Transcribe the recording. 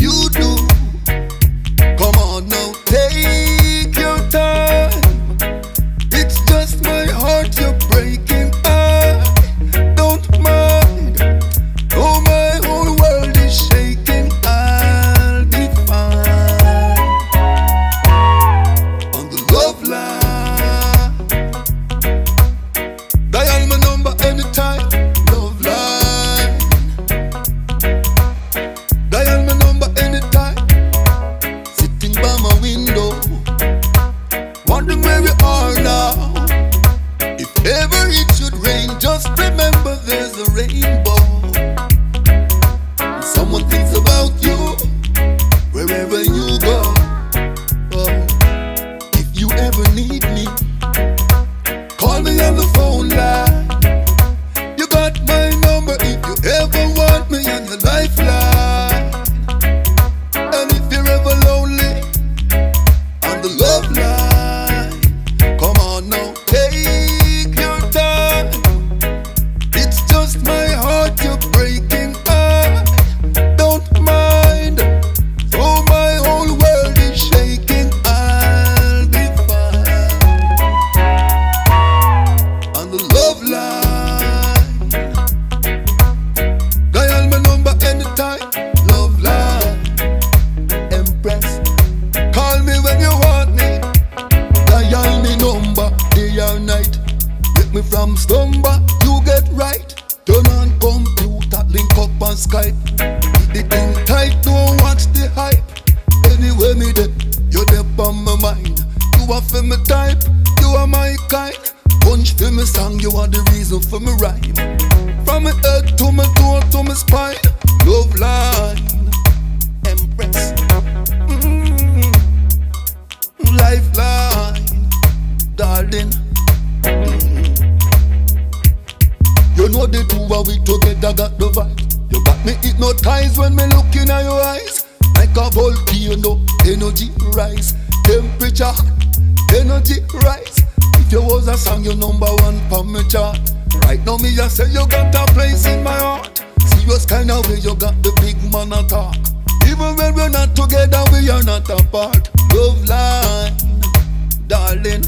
you do. Oh, if you ever need me, call me on the phone line. Skype. The thing tight, don't watch the hype. Anyway, me there, you're there on my mind. You are for me type, you are my kind. Punch for me song, you are the reason for me rhyme. From my head to my toe to my spine, love line, empress. Mm. Lifeline, darling. You know the two of we together got the vibe. Hypnotized when me look in your eyes. Like a volcano, energy rise. Temperature, energy rise. If you was a song, you number one for me chart. Right now, me just say you got a place in my heart. Serious kind of way you got the big man a talk. Even when we're not together, we are not apart. Love line, darling.